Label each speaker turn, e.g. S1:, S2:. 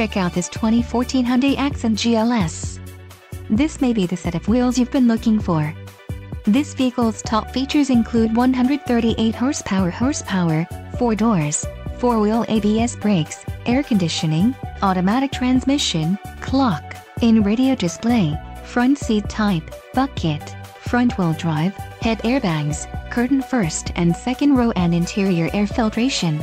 S1: Check out this 2014 Hyundai Accent GLS. This may be the set of wheels you've been looking for. This vehicle's top features include 138 horsepower horsepower, 4 doors, 4-wheel ABS brakes, air conditioning, automatic transmission, clock, in-radio display, front seat type, bucket, front-wheel drive, head airbags, curtain first and second row and interior air filtration.